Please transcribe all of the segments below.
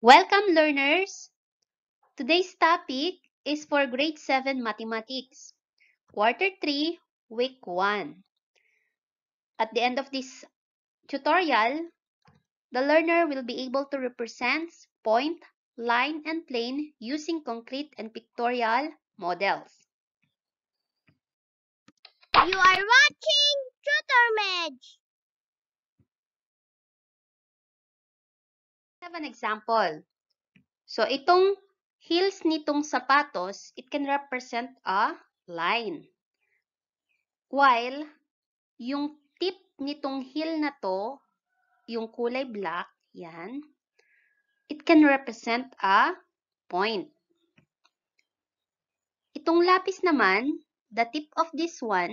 Welcome learners! Today's topic is for grade 7 mathematics, quarter 3, week 1. At the end of this tutorial, the learner will be able to represent point, line, and plane using concrete and pictorial models. You are watching TutorMed. Have an example. So, itong heels nitong sapatos, it can represent a line. While, yung tip nitong heel na to, yung kulay black, yan, it can represent a point. Itong lapis naman, the tip of this one,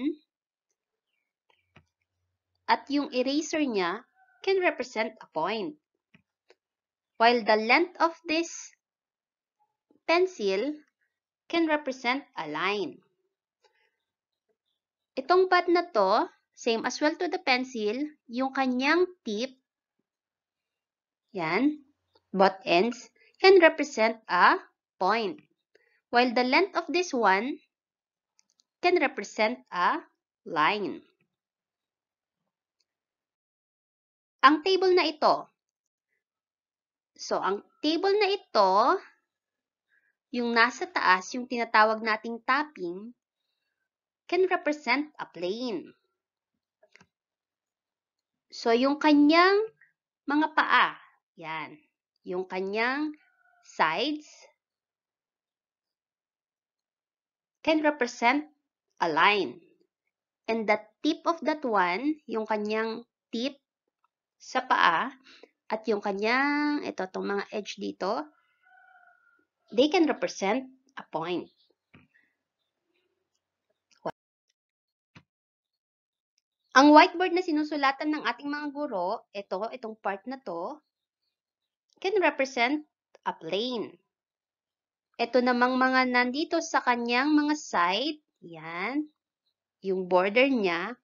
at yung eraser niya, can represent a point. While the length of this pencil can represent a line. Itong pad na to, same as well to the pencil, yung kanyang tip, yan, both ends, can represent a point. While the length of this one can represent a line. Ang table na ito, So, ang table na ito, yung nasa taas, yung tinatawag nating tapping, can represent a plane. So, yung kanyang mga paa, yan, yung kanyang sides, can represent a line. And the tip of that one, yung kanyang tip sa paa, at yung kanyang, ito, itong mga edge dito, they can represent a point. Ang whiteboard na sinusulatan ng ating mga guro, ito, itong part na to, can represent a plane. Ito namang mga nandito sa kanyang mga side, yan, yung border niya,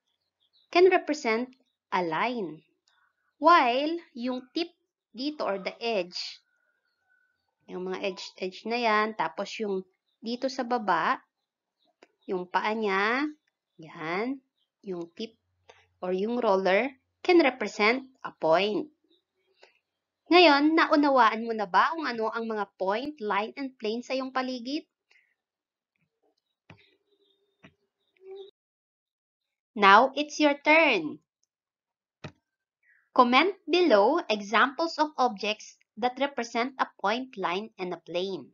can represent a line. While, yung tip dito or the edge, yung mga edge-edge na yan, tapos yung dito sa baba, yung paa niya, yan, yung tip or yung roller, can represent a point. Ngayon, naunawaan mo na ba kung ano ang mga point, line, and plane sa iyong paligid? Now, it's your turn. Comment below examples of objects that represent a point, line, and a plane.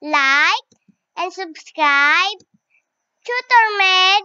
Like and subscribe learning!